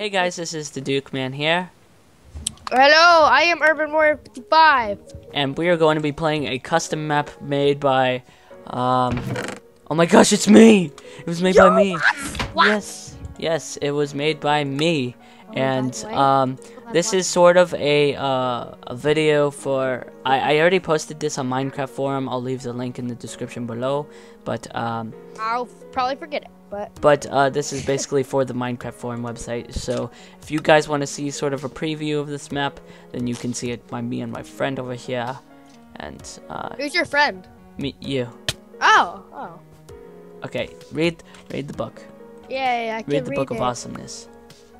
Hey guys, this is the Duke Man here, Hello, I am Urban Warrior 55. and we are going to be playing a custom map made by, um, oh my gosh, it's me! It was made by me. What? Yes, yes, it was made by me, and by um, this is sort of a uh, a video for. I I already posted this on Minecraft forum. I'll leave the link in the description below, but um. I'll probably forget it, but But uh, this is basically for the Minecraft forum website. So if you guys want to see sort of a preview of this map, then you can see it by me and my friend over here, and uh, who's your friend? me you. Oh, oh. Okay, read read the book. Yeah, yeah, I can Read the book it. of awesomeness.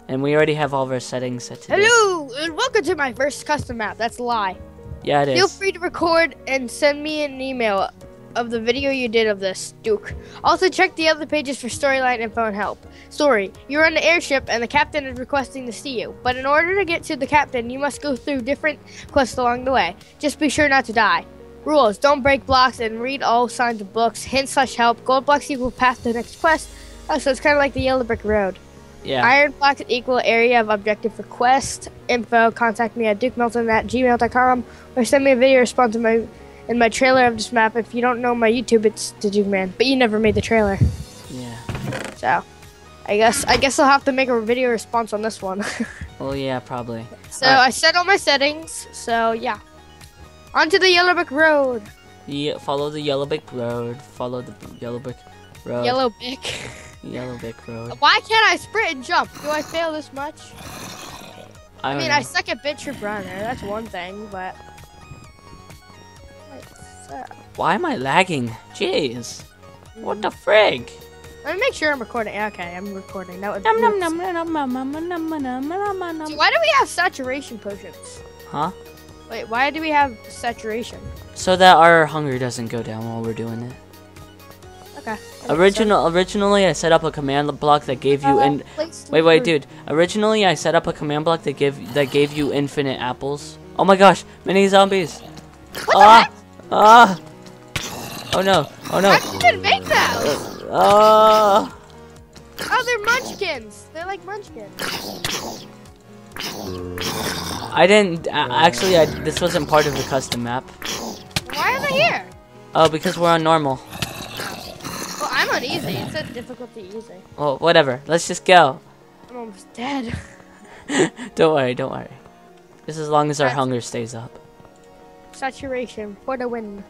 And we already have all of our settings set to this. Hello, and welcome to my first custom map. That's a lie. Yeah, it Feel is. free to record and send me an email of the video you did of this, Duke. Also, check the other pages for storyline info and help. Story: You're on the airship and the captain is requesting to see you. But in order to get to the captain, you must go through different quests along the way. Just be sure not to die. Rules: Don't break blocks and read all signs of books. Hint slash help. Gold blocks equal path to the next quest. Oh, so it's kind of like the yellow brick road. Yeah. Iron blocks equal area of objective for quest. Info, contact me at dukemelton at gmail.com or send me a video response to my in my trailer of this map. If you don't know my YouTube, it's Man. But you never made the trailer. yeah. So I guess I guess I'll have to make a video response on this one. Well, yeah, probably. so. I set all my settings, so yeah. Onto the yellow brick road. Yeah, follow the yellow brick road. Follow the yellow brick road. Yellow brick. Yellow brick road. Why can't I sprint and jump? Do I fail this much? I, I mean, know. I suck at bit trip runner. Eh? That's one thing, but. Why am I lagging? Jeez. What the frig? Let me make sure I'm recording. Okay, I'm recording. That would. Num num num num num num num num num num num So num. why do we have saturation potions? Huh? Wait, why do we have saturation? So that our hunger doesn't go down while we're doing it. Okay. Original, originally I set up a command block that gave you Uh, in. Wait, wait, dude. Originally I set up a command block that gave that gave you infinite apples. Oh my gosh, mini zombies. What Ah? Ah. Oh no, oh no. How did you make those? Ah. Oh, they're munchkins. They're like munchkins. I didn't uh, actually. I, this wasn't part of the custom map. Why are they here? Oh, because we're on normal. Well, I'm on easy. It said difficulty easy. Well, whatever. Let's just go. I'm almost dead. don't worry, don't worry. Just as long as our That's- hunger stays up. Saturation for the win.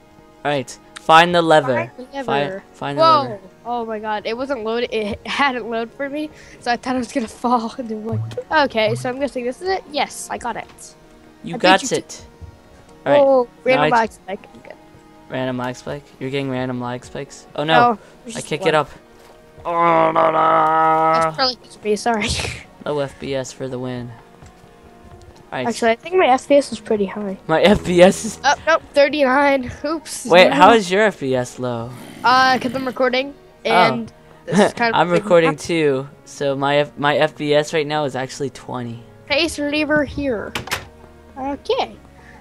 Alright, find the lever. Find the lever. find the Whoa! lever. Oh my god, it wasn't loaded. It hadn't loaded for me, so I thought I was gonna fall. And then like, okay, so I'm guessing this is it. Yes, I got it. You I got you it. Alright, Oh, random lag spike. I'm good. random lag spike. You're getting random lag spikes. Oh no, there's I can't one. get up. Oh, no, That's no. probably just me. Sorry. Low FPS for the win. Alright, Actually, I think my FPS was pretty high. my FPS is. Oh nope, 39. Oops. Wait, how is your FPS low? Uh, cause I'm recording and this kind of I'm recording map. too, so my F- my FPS right now is actually 20. Face lever here. Okay,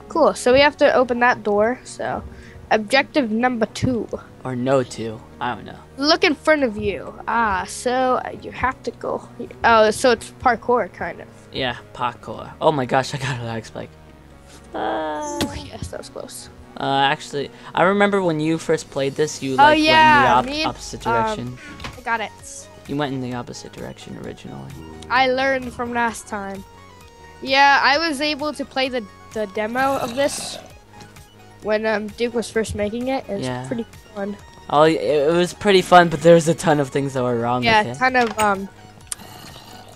cool. So we have to open that door. So, objective number two. Or no two. I don't know. Look in front of you. Ah, so you have to go. Here. Oh, so it's parkour kind of. Yeah, parkour. Oh my gosh, I got a lag spike. Uh, yes, that was close. uh, actually, I remember when you first played this, you Oh, like yeah, went in the op- opposite um, direction. I got it. you went in the opposite direction originally. I learned from last time. Yeah, I was able to play the, the demo of this when um, Duke was first making it. It was Yeah. pretty fun. Oh, it, it was pretty fun, but there was a ton of things that were wrong Yeah, with it. kind of um,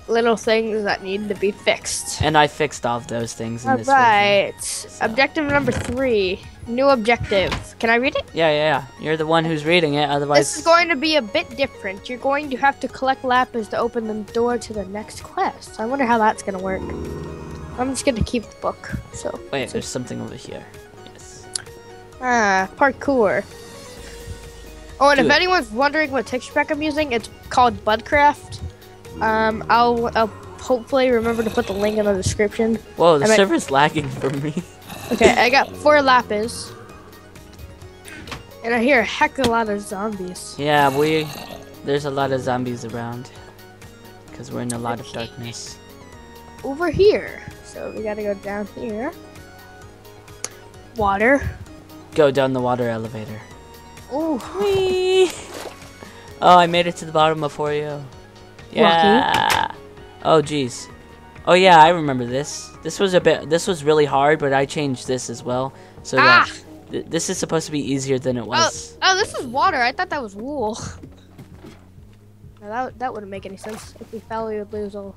little things that needed to be fixed. And I fixed all of those things in All this version. right. Objective number three. New objective. Can I read it? Yeah, yeah, yeah. You're the one who's reading it, otherwise. This is going to be a bit different. You're going to have to collect lapis to open the door to the next quest. I wonder how that's going to work. I'm just going to keep the book. So Wait, there's something over here. Yes. ah, parkour. Oh, and Do if anyone's wondering what texture pack I'm using, it's called Budcraft. Um, I'll, I'll hopefully remember to put the link in the description. Whoa, the I might- server's lagging for me. Okay, I got four lapis. And I hear a heck of a lot of zombies. yeah, we. There's a lot of zombies around. because we're in a lot of darkness. Over here. So we gotta go down here. Water. Go down the water elevator. Oh, Whee! Oh, I made it to the bottom before you. Yeah. Oh, jeez. Oh yeah, I remember this. This was a bit. This was really hard, but I changed this as well. So Ah! that th- this is supposed to be easier than it was. oh, this is water. I thought that was wool. That that wouldn't make any sense. If we fell, we would lose all.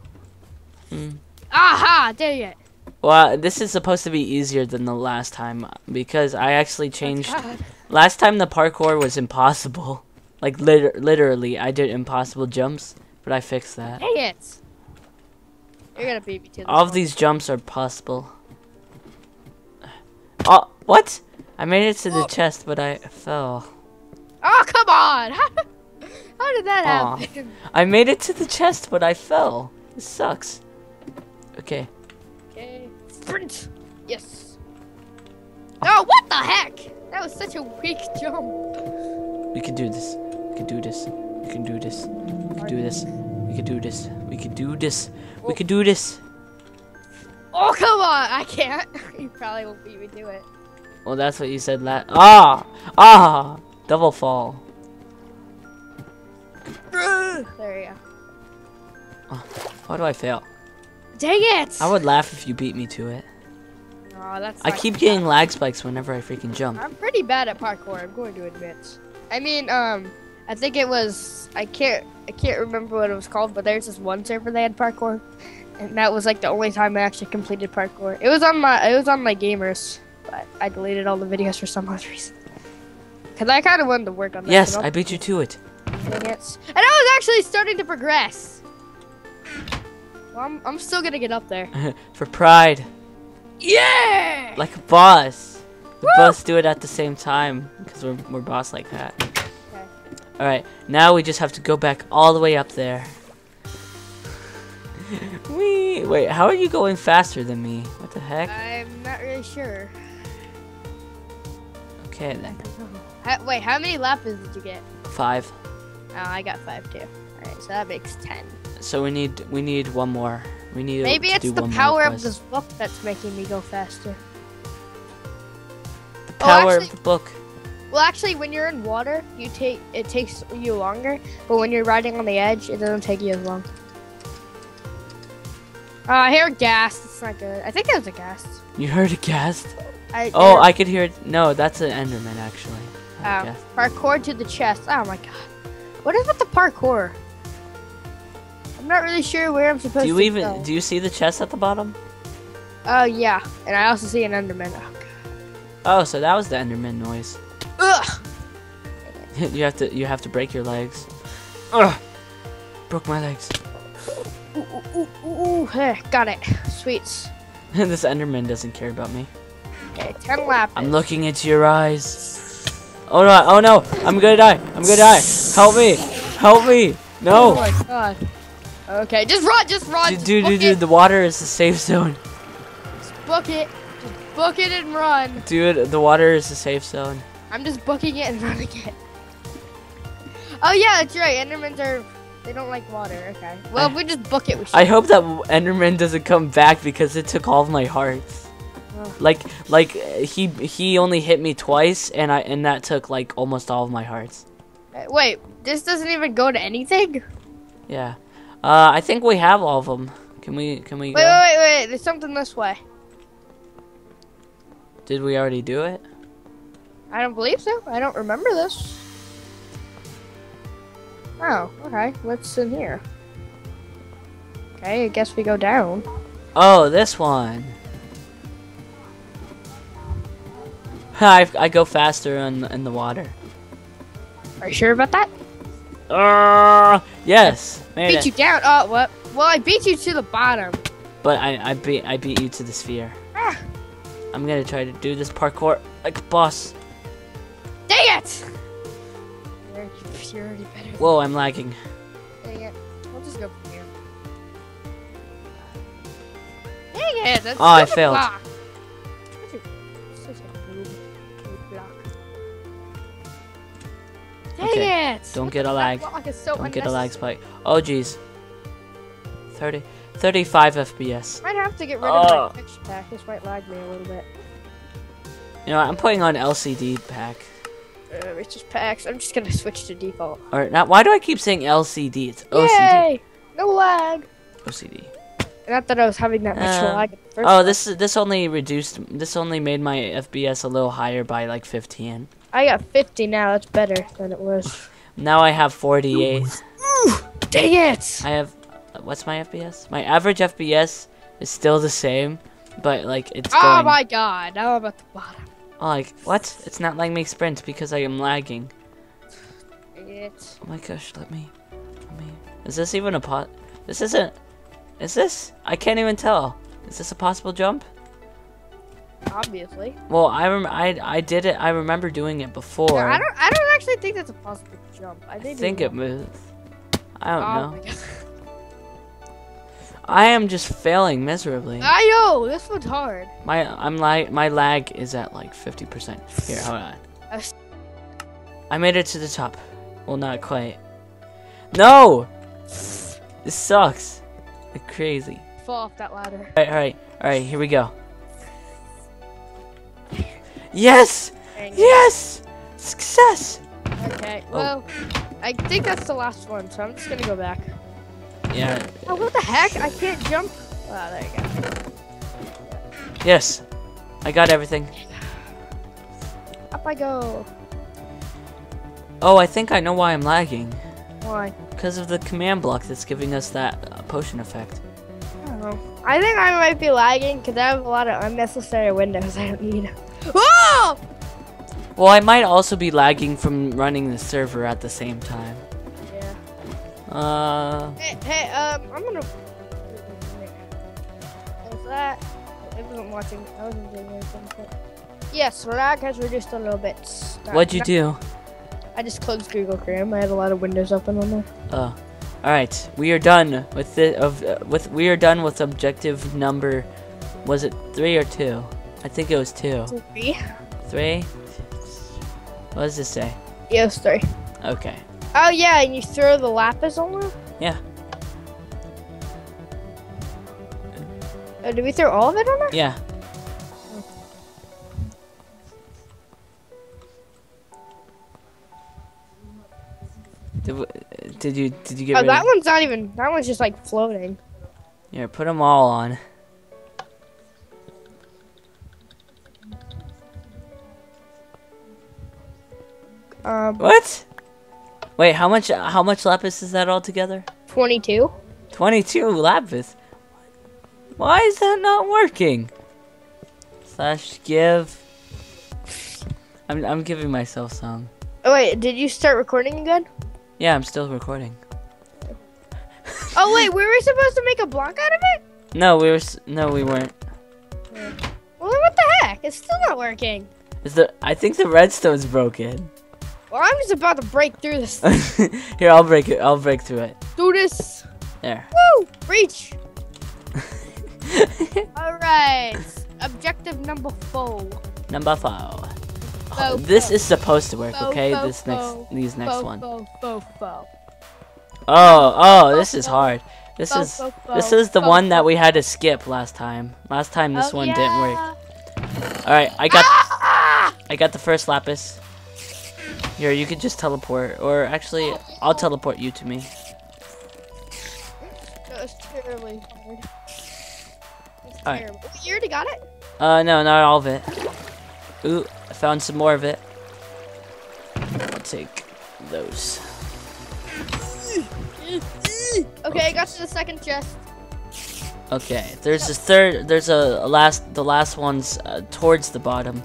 Hmm. Aha! Dang it! Well, this is supposed to be easier than the last time because I actually changed. God. Last time the parkour was impossible. Like liter- literally, I did impossible jumps, but I fixed that. Dang it! You're gonna beat me to All of these jumps are possible. Oh, what? I made it to the Oh. chest, but I fell. Oh come on! How did that Aw. happen? I made it to the chest, but I fell. This sucks. Okay. Okay. Sprint. Yes. Oh, what the heck? That was such a weak jump. We can do this. We can do this. We can do this. We can do this. We can do this. We can do this. We can do this. Oh come on! I can't. you probably won't beat me to it. Well, that's what you said last. Ah! Ah! Double fall. There you go. Oh, Why do I fail? Dang it! I would laugh if you beat me to it. Oh, that's. I keep getting lag spikes whenever I freaking jump. I'm pretty bad at parkour. I'm going to admit. I mean, um, I think it was. I can't. I can't remember what it was called, but there's this one server they had parkour, and that was like the only time I actually completed parkour. It was on my. It was on my gamers, but I deleted all the videos for some odd reason. Cause I kind of wanted to work on that. Yes? I beat you to it. Dang it. And I was actually starting to progress. Well, I'm, I'm still gonna get up there. For pride. Yeah! Like a boss. We both do it at the same time because we're, we're boss like that. Okay. Alright, now we just have to go back all the way up there. Wee! Wait, how are you going faster than me? What the heck? I'm not really sure. Okay then. Ha- wait, how many lapis did you get? Five. Oh, I got five too. Alright, so that makes ten. So we need we need one more. We need Maybe it's the power of this book that's making me go faster. The Oh, power actually- of the book. Well, actually, when you're in water, you take it takes you longer, but when you're riding on the edge, it doesn't take you as long. Uh, I hear ghast. It's not good. I think that was a ghast. You heard a ghast? I, Oh, I could hear it. No, that's an Enderman actually. Oh, parkour to the chest. Oh my god. What is with the parkour? I'm not really sure where I'm supposed to. Do you to even go. do you see the chest at the bottom? Oh yeah, and I also see an Enderman. Oh, Oh, so that was the Enderman noise. Ugh. you have to you have to break your legs. Ugh. Broke my legs. Ooh, ooh, ooh, ooh. Got it. Sweets. this Enderman doesn't care about me. Okay, ten lapis. I'm looking into your eyes. Oh no! Oh no! I'm gonna die! I'm gonna die! Help me! Help me! Oh No! my god. Okay, just run, just run. Dude, just dude, dude, dude, the water is the safe zone. Just book it. Just book it and run. Dude, the water is the safe zone. I'm just booking it and running it. Oh yeah, that's right. Endermans are they don't like water. Okay. Well, I- if we just book it, we should. I hope that Enderman doesn't come back because it took all of my hearts. Like, like he he only hit me twice, and I and that took like almost all of my hearts. Uh, Wait, this doesn't even go to anything. Yeah. Uh, I think we have all of them. Can we can we Wait, go? wait, wait, wait. There's something this way. Did we already do it? I don't believe so. I don't remember this. Oh, okay. What's in here? Okay, I guess we go down. Oh, this one. I, I go faster in, in the water. Are you sure about that? Uh, yes, made Beat it. you down. Oh, what? Well, I beat you to the bottom. But I, I beat I beat you to the sphere. Ah, I'm gonna try to do this parkour like a boss. dang it! You're, you're already better. Whoa, I'm lagging. Dang it. We'll just go from here. Dang it! That's Oh, I failed. block. Dang Okay, it! don't What get a lag. so Don't get a lag spike. Oh jeez. 30, 35 FPS. Might have to get rid Oh. of my texture pack. This might lag me a little bit. You know, what, I'm putting on LCD pack. Uh, just packs. I'm just gonna switch to default. Or now Why do I keep saying LCD? It's OCD. Yay! No lag. OCD. Not that I was having that much Uh, lag. At first. Oh, this this only reduced. This only made my FPS a little higher by like 15. I got 50 now. That's better than it was. Now I have 48. Dang it! I have. What's my FPS? My average FPS is still the same, but like it's Oh going. my god! Now I'm at the bottom. Oh, like what? It's not letting me sprint because I am lagging. Dang it. Oh my gosh, let me. Let me. Is this even a pot? This isn't. Is this? I can't even tell. Is this a possible jump? Obviously. Well, I rem- I I did it. I remember doing it before. No, I don't. I don't actually think that's a possible jump. I, I think it moves. I don't Oh know. I am just failing miserably. Ah, I know this one's hard. My I'm like my lag is at like 50%. Here, hold on. I made it to the top. Well, not quite. No! This sucks. Like crazy. Fall off that ladder. Alright, alright, alright, here we go. Yes! Yes! Success! Okay. Oh. Well, I think that's the last one, so I'm just gonna go back. Yeah, Oh, what the heck? I can't jump. Oh, there you go. yes. I got everything. Up I go. Oh, I think I know why I'm lagging. Why? Because of the command block that's giving us that uh, potion effect. I don't know. I think I might be lagging because I have a lot of unnecessary windows I don't need. Oh! Well, I might also be lagging from running the server at the same time. Yeah. Uh, Hey, hey, um, I'm gonna. Is that? Wasn't watching. I wasn't doing anything. But... Yes, lag has reduced a little bit. What'd you do? I just closed Google Chrome. I had a lot of windows open on there. Uh, all right, we are done with the of uh, with we are done with objective number. Was it three or two? I think it was two. Three. Three. What does this say? Yes, three. Okay. Oh yeah, and you throw the lapis on there. Yeah. Oh, did we throw all of it on there? Yeah. Did, did you did you get Oh, that one's not even. That one's just like floating. Yeah, put them all on. Um, What? Wait, how much how much lapis is that all together? twenty-two. 22 lapis. Why is that not working? Slash give. I'm I'm giving myself some. Oh wait, did you start recording again? Yeah, I'm still recording. Oh wait, were we supposed to make a block out of it? No, we were no, we weren't. Well, what the heck? It's still not working. Is the I think the redstone's broken. Well, I'm just about to break through this. Here, I'll break it. I'll break through it. Do this. There. Woo! Reach. All right. Objective number four. Number four. Fo- this is supposed to work, okay? this next, these next one. Oh, oh, this is hard. This is this is the one that we had to skip last time. Last time this Oh, one didn't work. All right, I got Ah! I got the first lapis. Here, you could just teleport, or actually, I'll teleport you to me. That was terribly hard. It's All right. terrible. You already got it? Uh, no, not all of it. Ooh, I found some more of it. I'll take those. Okay, I got to the second chest. Okay, there's a third. There's a, a last. The last one's uh, towards the bottom,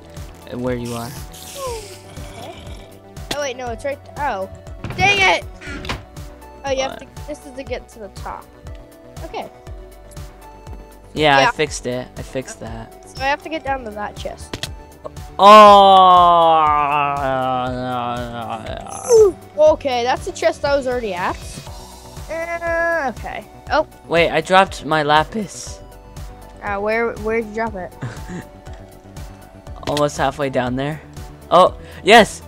uh, where you are. Wait, no, it's right. Oh, dang it! Oh, you have to. This is to get to the top. Okay, Yeah, Yeah. I fixed it. I fixed that. so I have to get down to that chest. Oh. Okay, that's the chest I was already at. Uh, okay. Oh, Wait, I dropped my lapis. uh, where where'd you drop it? Almost halfway down there. Oh, yes!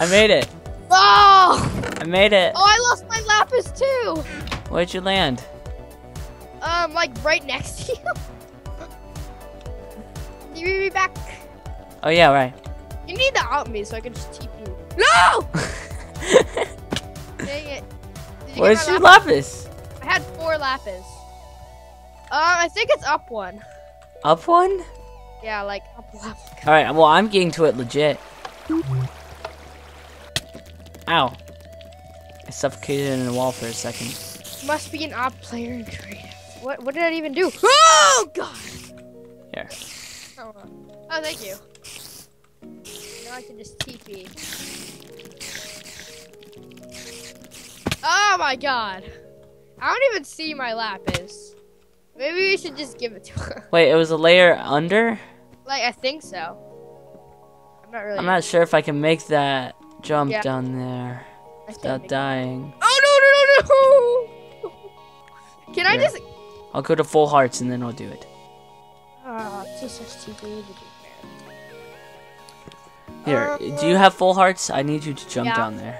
I made it. Oh! I made it. Oh, I lost my lapis too. Where'd you land? Um, like right next to you. you me back. Oh yeah, right. You need to out me so I can just TP you. No! Dang it. You Where's your lapis? lapis? I had four lapis. Uh, I think it's up one. Up one? Yeah, like up one. All right. Well, I'm getting to it legit. Ow! I suffocated in the wall for a second. Must be an op player in creative. What? What did I even do? Oh God! Here. Oh, oh thank you. Now I can just TP. Oh my God! I don't even see my lapis. Maybe we should just give it to her. Wait, it was a layer under. like I think so. I'm not really. I'm not sure if I can make that jump Yeah. down there without dying. Oh no no no no! Can I just? I'll go to full hearts and then I'll do it. Oh, Jesus, TP. Here, Uh, do you have full hearts? I need you to jump Yeah. down there.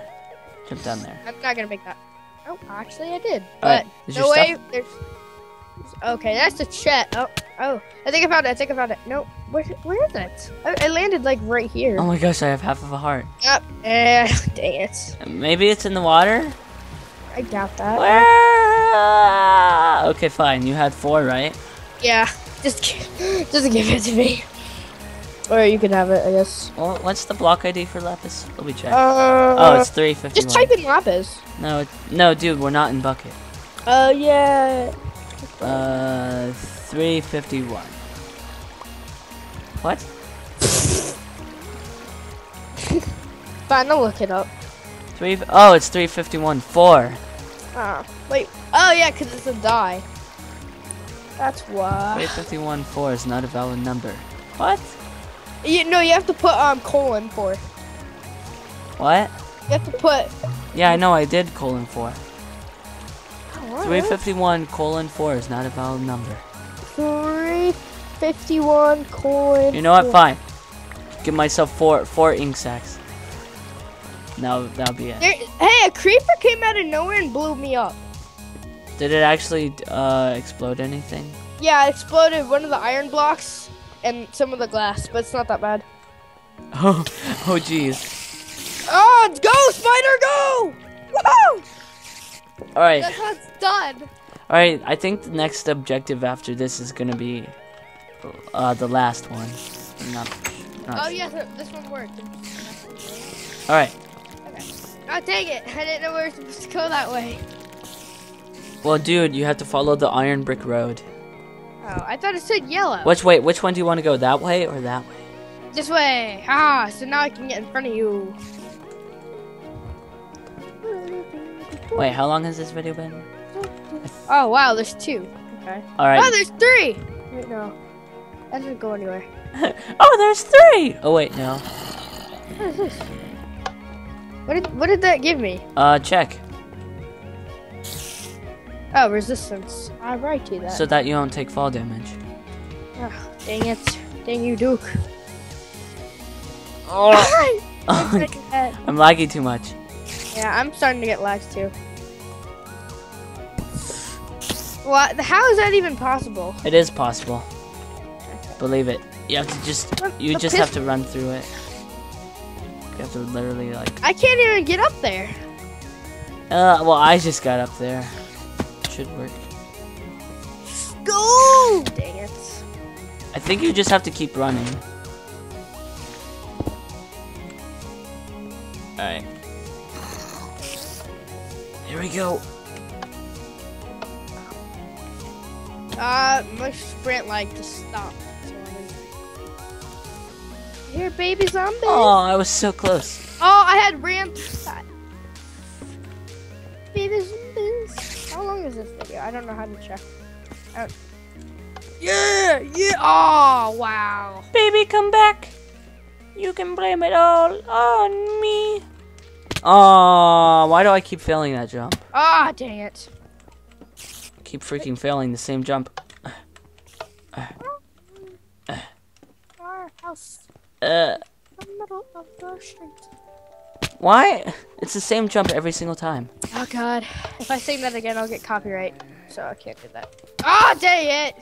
Jump down there. I'm not gonna make that. Oh, actually, I did. But right, no way. stuff? There's. Okay, that's the chat. Oh, oh. I think I found it. I think I found it. No, where, where is it? I, I landed like right here. Oh my gosh, I have half of a heart. Yep. Eh, dang it. Maybe it's in the water. I doubt that. Where? Okay, fine. You had four, right? Yeah. Just, just give it to me. Or you can have it, I guess. Well, what's the block ID for Lapis? Let me check. Uh, oh, it's 351. Just type in lapis. No, it, no, dude, we're not in Bukkit. Oh yeah. Uh, 351. What? Fine, I'll look it up. Three oh, Oh, it's 351. Four. Oh, wait. Oh, yeah, because it's a dye. That's why. 351 4 is not a valid number. What? You, no, you have to put um colon 4. What? You have to put... Yeah, I know, I did colon 4. 351 colon four is not a valid number. Three fifty-one colon. You know what? Fine. Give myself four four ink sacs. Now that'll be it. There, hey, a creeper came out of nowhere and blew me up. Did it actually uh, explode anything? Yeah, it exploded one of the iron blocks and some of the glass, but it's not that bad. Oh, oh, jeez. Oh, go, spider, go! Woohoo! All right, That's how it's done. all right. I think the next objective after this is gonna be uh, the last one. Not, not Oh sure. yeah, this one worked. All right. Okay. Oh, dang it! I didn't know we were supposed to go that way. Well, dude, you have to follow the iron brick road. Oh, I thought it said yellow. Which way? Which one do you want to go? That way or that way? This way. Ah, so now I can get in front of you. Wait, how long has this video been? Oh wow, there's two. Okay. All Oh, there's three. Wait, no. That doesn't go anywhere. oh, there's three. Oh wait, no. What is this? What did What did that give me? Uh, check Oh, resistance. I write you that. so that you don't take fall damage. Ah, dang it. Dang you, Duke. Oh, I'm I'm laggy too much. Yeah, I'm starting to get lags too. How is that even possible? It is possible. Believe it. You have to just you just have to run through it. You have to literally like. I can't even get up there. Uh, well, I just got up there. Should work. Go! Dang it. I think you just have to keep running. Alright. Here we go. Uh, my sprint like just stopped. So Here, baby zombie. Oh, I was so close. Oh, I had ran. Baby zombies. How long is this video? I don't know how to check. Yeah, yeah. Oh, wow. Baby, come back. You can blame it all on me. Oh, why do I keep failing that jump? Ah, dang it. Keep freaking failing the same jump. Uh, why? It's the same jump every single time. Oh, God. If I sing that again, I'll get copyright. so I can't do that. Ah, dang it!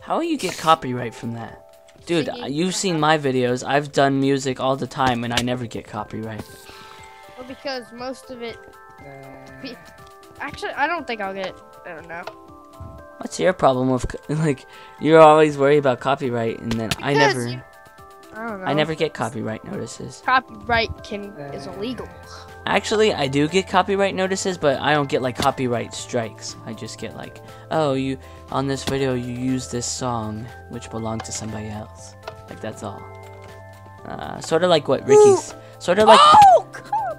How you get copyright from that? Dude, Singing. you've seen my videos. I've done music all the time and I never get copyright. Well, because most of it. Actually, I don't think I'll get. I don't know. What's your problem with like you're always worried about copyright and then I never you- I don't know. I never get copyright notices. Copyright can is illegal. Actually, I do get copyright notices, but I don't get like copyright strikes. I just get like, oh, you on this video you use this song which belonged to somebody else. Like that's all. Uh, sort of like what Ricky's. Sort of like, oh,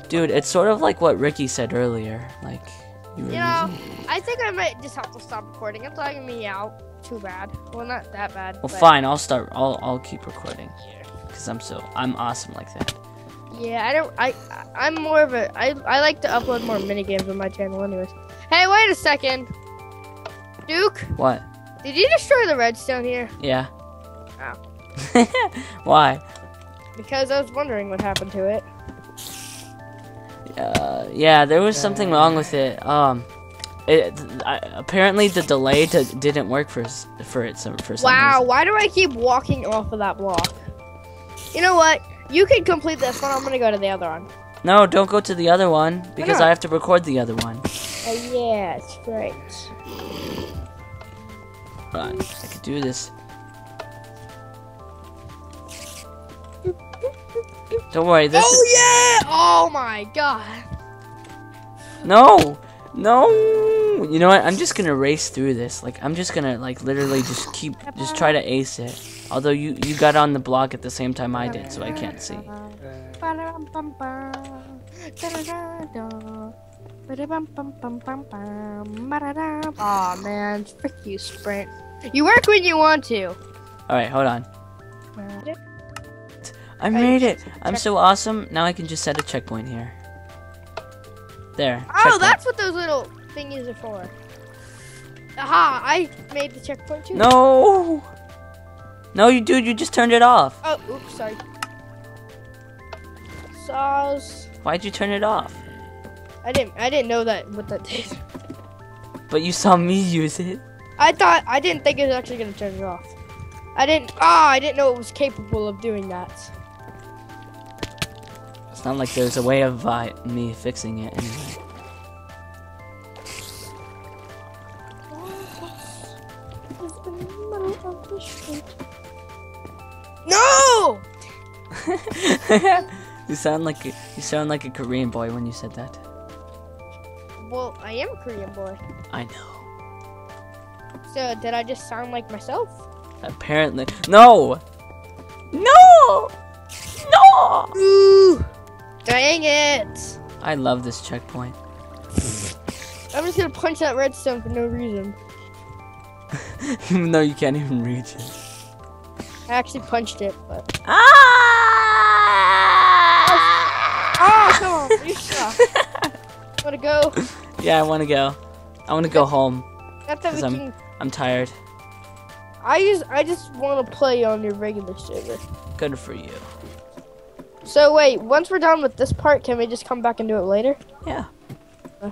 dude, it's sort of like what Ricky said earlier. Like, you you know, I think I might just have to stop recording. It's lagging me out. Too bad. Well, not that bad. Well, but- fine. I'll start. I'll I'll keep recording because I'm so I'm awesome like that. Yeah, I don't. I I- I'm more of a. I I like to upload more mini games on my channel, anyways. Hey, wait a second, Duke. What? Did you destroy the redstone here? Yeah. Oh. Why? Because I was wondering what happened to it. Uh, yeah, there was something wrong with it. Um, it I, apparently the delay d- didn't work for for it some for some Wow, reason. why do I keep walking off of that block? You know what? You can complete this one. I'm gonna go to the other one. No, don't go to the other one because? I have to record the other one. Uh, yeah, that's right. Hold on, I could do this. Don't worry, this. Oh yeah! Oh my god! No, no. You know what? I'm just gonna race through this. Like I'm just gonna like literally just keep just try to ace it. Although you you got on the block at the same time I did, so I can't see. Aw man, frick you, Sprint. You work when you want to. All right, hold on. I made it. I'm so awesome. Now I can just set a checkpoint here. There. Oh, checkpoint. that's what those little thingies are for. Aha! I made the checkpoint too. No. No, you dude, you just turned it off. Oh, oops, sorry. Saws. Why'd you turn it off? I didn't. I didn't know that what that did. But you saw me use it. I thought. I didn't think it was actually gonna turn it off. I didn't. Ah, I didn't know it was capable of doing that. It's not like there's a way of uh, me fixing it anyway. No! you sound like a, you sound like a Korean boy when you said that. Well, I am a Korean boy. I know. So did I just sound like myself? Apparently, no, no, no. Ooh! Dang it! I love this checkpoint. I'm just gonna punch that redstone for no reason. Even though you can't even reach it. I actually punched it, but. Ah! Oh, come on! You suck. Wanna go? Yeah, I want to go. I want to go home. Not that we I'm- can. I'm tired. I just, I just want to play on your regular server. Good for you. So wait, once we're done with this part, can we just come back and do it later? Yeah. Uh.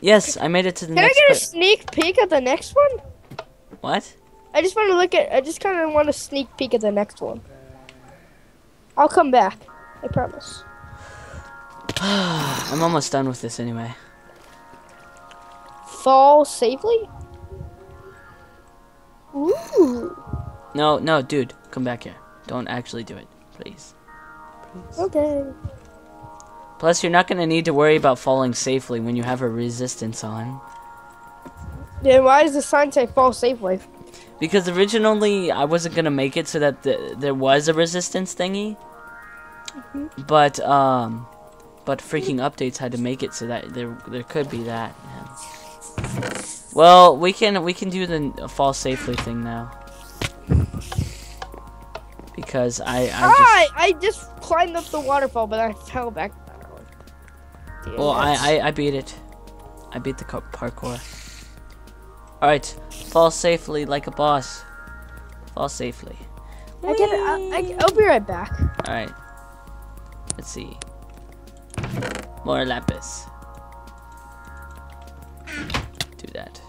Yes, I made it to the next one. Can I next get a sneak peek at the next one? What? I just want to look at. I just kind of want a sneak peek at the next one. I'll come back. I promise. I'm almost done with this anyway. Fall safely. Ooh. No, no, dude, come back here. Don't actually do it, please. Okay. Plus, you're not gonna need to worry about falling safely when you have a resistance on. Then why does the sign say fall safely? Because originally I wasn't gonna make it so that the, there was a resistance thingy, but um, but freaking updates had to make it so that there there could be that. yeah. Well, we can we can do the fall safely thing now. Because I I just I just climbed up the waterfall, but I fell back. Damn well. I, I I beat it. I beat the parkour. All right, fall safely like a boss. Fall safely. I get it. I, I, I'll be right back. All right. Let's see. More lapis. Do that.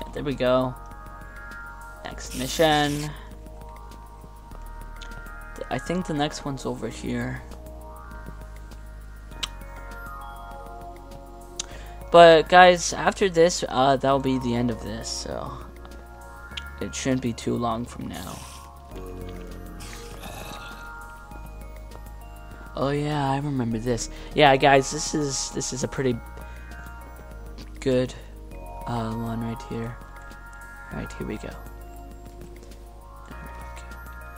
Yeah, there we go. Next mission. I think the next one's over here. But guys, after this, uh, that'll be the end of this, so it shouldn't be too long from now. Oh yeah, I remember this. Yeah, guys, this is this is a pretty good uh, one right here. All right, here we go.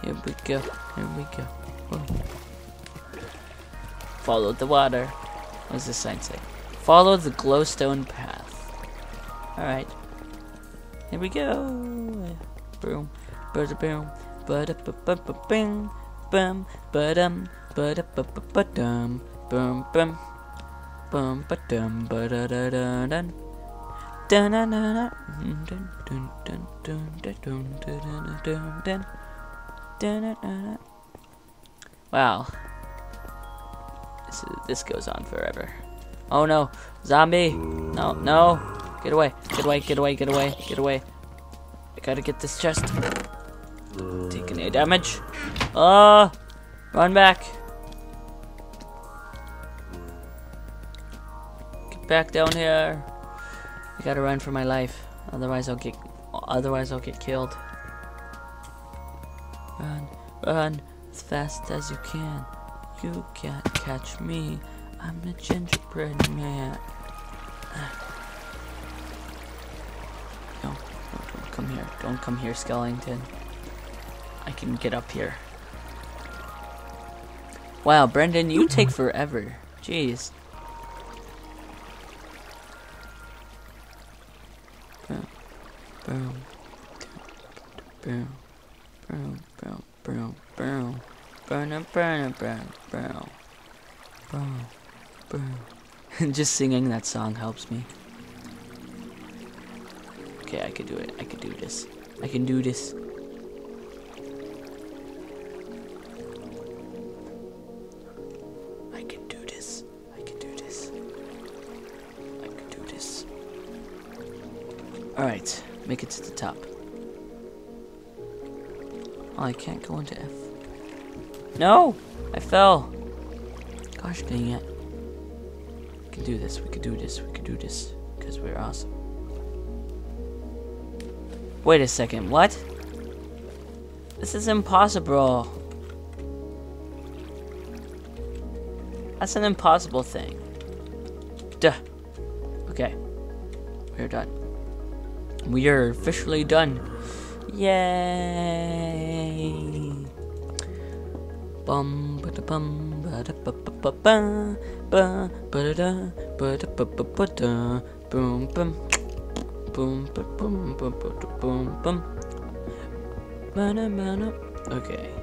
Here we go. Here we go. Whoa. Follow the water. What does this sign say? Follow the glowstone path. Alright. Here we go. Boom. Bada boom. Bada ba ba ba bing. Bum. Badum. Bada ba ba ba dum. Boom. Bum. Bum. Ba dum. Bada da da dun. Dun dun dun dun dun dun dun dun dun dun dun dun dun. Wow. This, is, this goes on forever. Oh no, zombie! No, no! Get away, get away, get away, get away, get away. I gotta get this chest. Taking any damage. Oh! Run back! Get back down here. I gotta run for my life. Otherwise I'll get otherwise I'll get killed. Run, as fast as you can. You can't catch me. I'm the gingerbread man. No, no, don't come here. Don't come here, Skellington. I can get up here. Wow, Brendan, you take forever. Jeez. Boom, boom, boom, boom, boom, boom, boom, boom, boom, boom, boom, boom. Just singing that song helps me. Okay, I can do it. I can do this. I can do this. I can do this. I can do this. I can do this. Alright, make it to the top. Oh, I can't go into F. No! I fell. Gosh dang it We can do this, we can do this, we can do this, because we're awesome. Wait a second, what? This is impossible. That's an impossible thing. Duh. Okay. We're done. We are officially done. Yay! Bum ba da bum ba da ba ba ba ba ba ba da da ba da ba ba ba da boom boom boom ba boom boom boom boom boom ba da ba da Okay.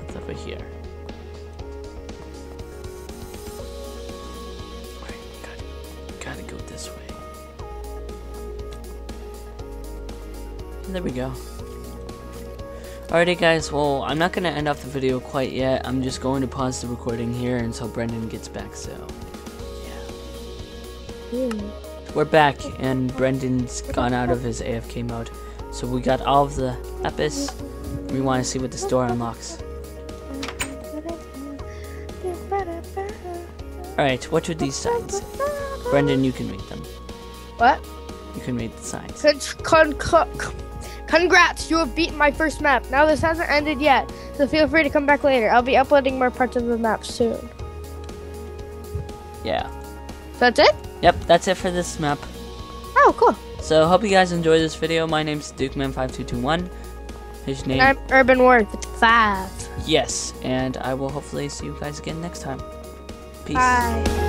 What's over here? Gotta go this way. There we go. Alrighty guys, well, I'm not going to end off the video quite yet. I'm just going to pause the recording here until Brendan gets back, so, yeah. Mm. We're back, and Brendan's gone out of his AFK mode. So we got all of the lapis. We want to see what the store unlocks. Alright, what are these signs? Brendan, you can read them. What? You can read the signs. Con con Congrats, you have beaten my first map. Now this hasn't ended yet, so feel free to come back later. I'll be uploading more parts of the map soon. Yeah. That's it? Yep, that's it for this map. Oh, cool. So, hope you guys enjoyed this video. My name's DukeMan5221. His name... And I'm Urban Warrior 5. Yes, and I will hopefully see you guys again next time. Peace. Bye.